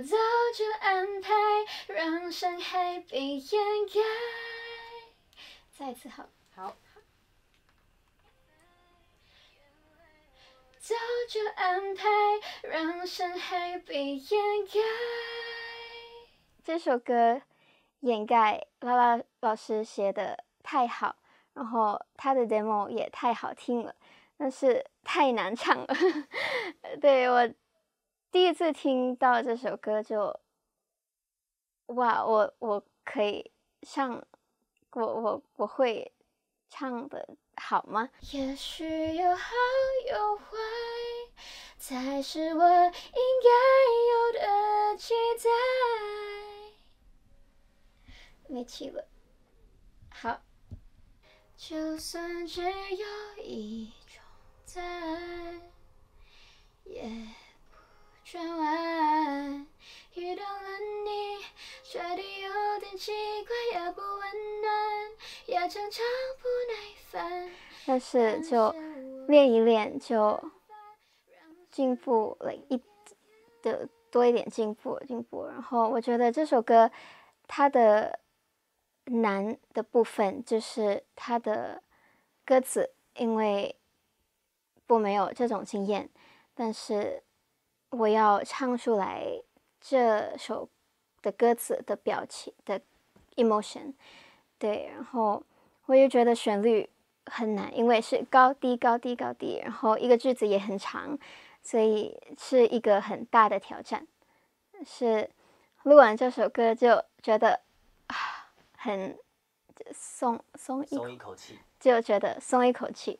早就安排，让伤害被掩盖。再次好，好，早就安排，让伤害被掩盖。这首歌掩盖拉拉老师写的太好，然后他的 demo 也太好听了，但是太难唱了。对我第一次听到这首歌就，哇，我我可以唱，我我我会唱的好吗？也许有好有坏，才是我应该有的期待。没气了，好。就算只有一种答案，也不转弯。遇到了你，觉得有点奇怪，也不温暖，也常常不耐烦。但是就练一练，就进步了一的多一点进步进步。然后我觉得这首歌它的难的部分就是它的歌词，因为我没有这种经验，但是我要唱出来这首的歌词的表情的 emotion，对，然后我又觉得旋律很难，因为是高低高低高低，然后一个句子也很长，所以是一个很大的挑战。是录完这首歌就觉得啊。很松松一松一口气，就觉得松一口气。